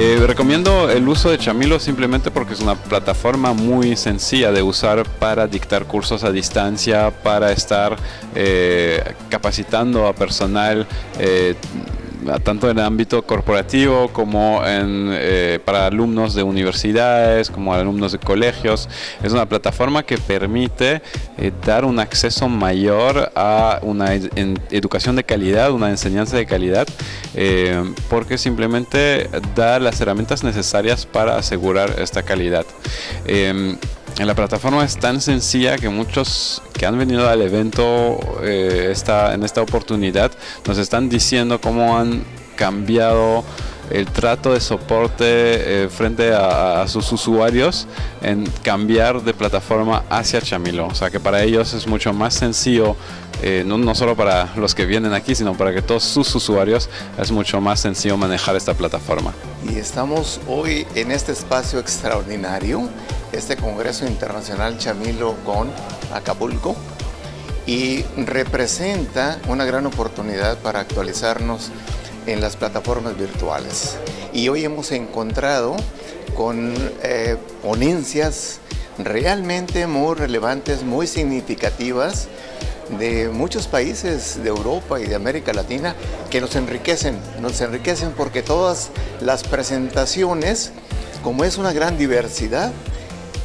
Eh, recomiendo el uso de Chamilo simplemente porque es una plataforma muy sencilla de usar para dictar cursos a distancia, para estar eh, capacitando a personal eh, tanto en el ámbito corporativo como en, eh, para alumnos de universidades, como alumnos de colegios. Es una plataforma que permite eh, dar un acceso mayor a una educación de calidad, una enseñanza de calidad, eh, porque simplemente da las herramientas necesarias para asegurar esta calidad. La plataforma es tan sencilla que muchos que han venido al evento eh, en esta oportunidad nos están diciendo cómo han cambiado el trato de soporte eh, frente a, sus usuarios en cambiar de plataforma hacia Chamilo. O sea que para ellos es mucho más sencillo, eh, no, no, solo para los que vienen aquí, sino para que todos sus usuarios es mucho más sencillo manejar esta plataforma. Y estamos hoy en este espacio extraordinario este Congreso Internacional Chamilo con Acapulco y representa una gran oportunidad para actualizarnos en las plataformas virtuales. Y hoy hemos encontrado con eh, ponencias realmente muy relevantes, muy significativas de muchos países de Europa y de América Latina que nos enriquecen, nos enriquecen porque todas las presentaciones, como es una gran diversidad,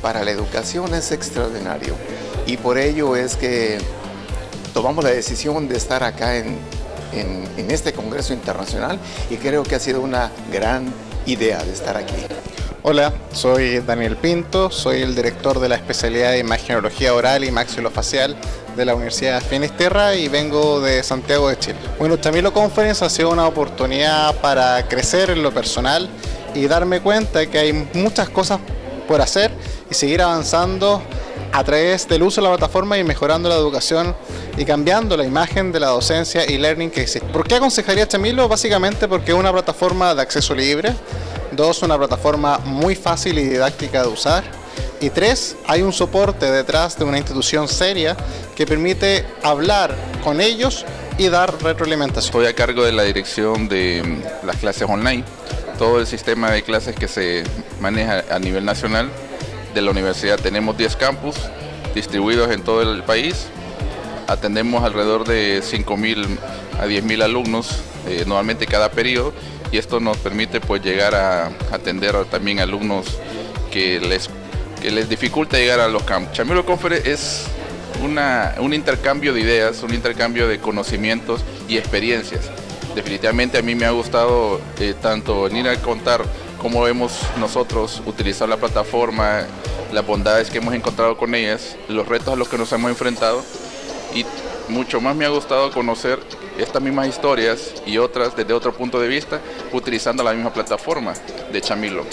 para la educación es extraordinario. Y por ello es que tomamos la decisión de estar acá en, en, este Congreso Internacional y creo que ha sido una gran idea de estar aquí. Hola, soy Daniel Pinto, soy el director de la especialidad de imagenología oral y maxilofacial de la Universidad de Finisterra y vengo de Santiago de Chile. Bueno, Chamilo Conference ha sido una oportunidad para crecer en lo personal y darme cuenta que hay muchas cosas por hacer y seguir avanzando a través del uso de la plataforma y mejorando la educación y cambiando la imagen de la docencia y learning que existe. ¿Por qué aconsejaría Chamilo? Básicamente porque es una plataforma de acceso libre, dos, una plataforma muy fácil y didáctica de usar, y tres, hay un soporte detrás de una institución seria que permite hablar con ellos y dar retroalimentación. Estoy a cargo de la dirección de mm, las clases online, todo el sistema de clases que se maneja a nivel nacional de la universidad. Tenemos 10 campus distribuidos en todo el país. Atendemos alrededor de 5.000 a 10.000 alumnos eh, normalmente cada periodo y esto nos permite pues llegar a atender también alumnos que les, que les dificulta llegar a los campus. Chamilo Conference es una, un intercambio de ideas, un intercambio de conocimientos y experiencias. Definitivamente a mí me ha gustado eh, tanto venir a contar cómo vemos nosotros utilizar la plataforma, las bondades que hemos encontrado con ellas, los retos a los que nos hemos enfrentado y mucho más me ha gustado conocer estas mismas historias y otras desde otro punto de vista utilizando la misma plataforma de Chamilo.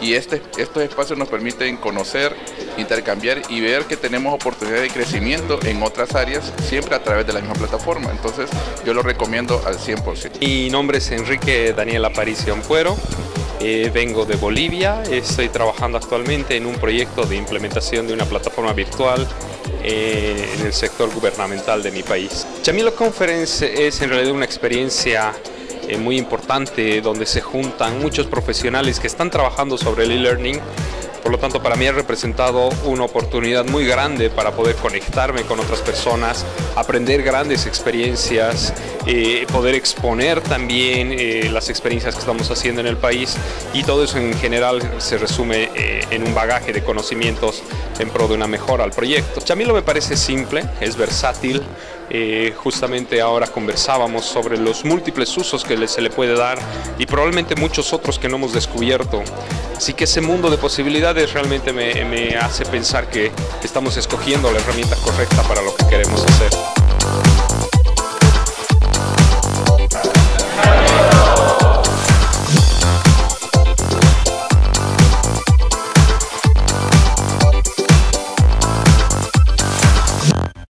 Y este, estos espacios nos permiten conocer, intercambiar y ver que tenemos oportunidad de crecimiento en otras áreas siempre a través de la misma plataforma. Entonces yo lo recomiendo al 100%. Mi nombre es Enrique Daniel Aparicio Ampuero. Eh, vengo de Bolivia, estoy trabajando actualmente en un proyecto de implementación de una plataforma virtual eh, en el sector gubernamental de mi país. Chamilo Conference es en realidad una experiencia eh, muy importante donde se juntan muchos profesionales que están trabajando sobre el e-learning por lo tanto, para mí ha representado una oportunidad muy grande para poder conectarme con otras personas, aprender grandes experiencias, eh, poder exponer también eh, las experiencias que estamos haciendo en el país y todo eso en general se resume eh, en un bagaje de conocimientos en pro de una mejora al proyecto. Chamilo me parece simple, es versátil, eh, justamente ahora conversábamos sobre los múltiples usos que se le puede dar y probablemente muchos otros que no hemos descubierto. Así que ese mundo de posibilidades realmente me hace pensar que estamos escogiendo la herramienta correcta para lo que queremos hacer.